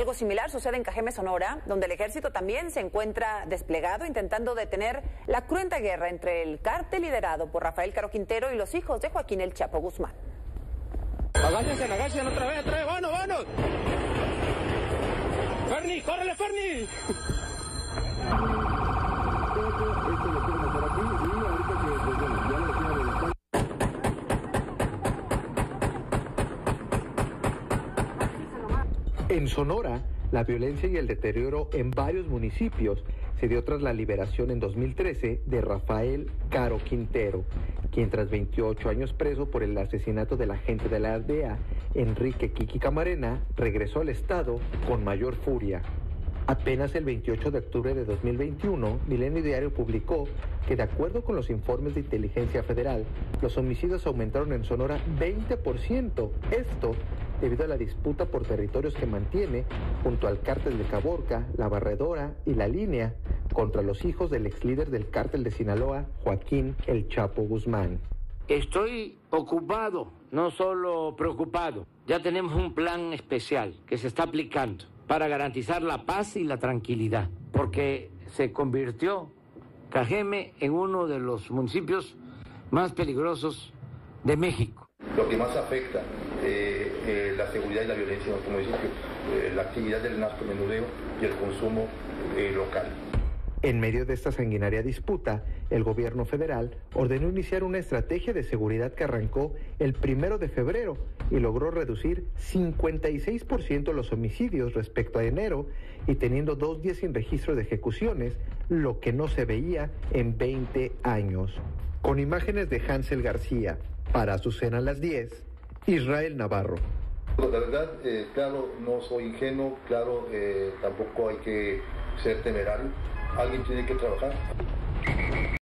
Algo similar sucede en Cajeme, Sonora, donde el ejército también se encuentra desplegado intentando detener la cruenta guerra entre el cártel liderado por Rafael Caro Quintero y los hijos de Joaquín El Chapo Guzmán. Agáchense, agáchense otra vez, otra vez, vámonos, vámonos. Ferni, córrele, Ferni. En Sonora, la violencia y el deterioro en varios municipios se dio tras la liberación en 2013 de Rafael Caro Quintero, quien tras 28 años preso por el asesinato del agente de la aldea, Enrique Kiki Camarena, regresó al Estado con mayor furia. Apenas el 28 de octubre de 2021, Milenio Diario publicó que de acuerdo con los informes de inteligencia federal, los homicidios aumentaron en Sonora 20%. Esto debido a la disputa por territorios que mantiene junto al cártel de Caborca, La Barredora y La Línea contra los hijos del ex líder del cártel de Sinaloa, Joaquín El Chapo Guzmán. Estoy ocupado, no solo preocupado. Ya tenemos un plan especial que se está aplicando para garantizar la paz y la tranquilidad, porque se convirtió Cajeme en uno de los municipios más peligrosos de México. Lo que más afecta eh, eh, la seguridad y la violencia en nuestro eh, la actividad del narcomenudeo y el consumo eh, local. En medio de esta sanguinaria disputa, el gobierno federal ordenó iniciar una estrategia de seguridad que arrancó el primero de febrero y logró reducir 56% los homicidios respecto a enero y teniendo dos días sin registro de ejecuciones, lo que no se veía en 20 años. Con imágenes de Hansel García, para Azucena a las 10, Israel Navarro. La verdad, eh, claro, no soy ingenuo, claro, eh, tampoco hay que ser temerario. Alguien tiene que trabajar.